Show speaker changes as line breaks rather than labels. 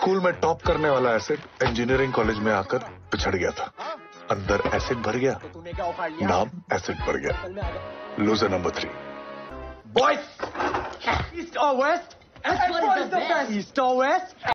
School में top करने वाला एसिड इंजीनियरिंग कॉलेज में आकर पिछड़ गया था। अंदर एसिड भर गया। नाम एसिड भर गया। Loser number three
Boys, east
of west east of west.
East or west?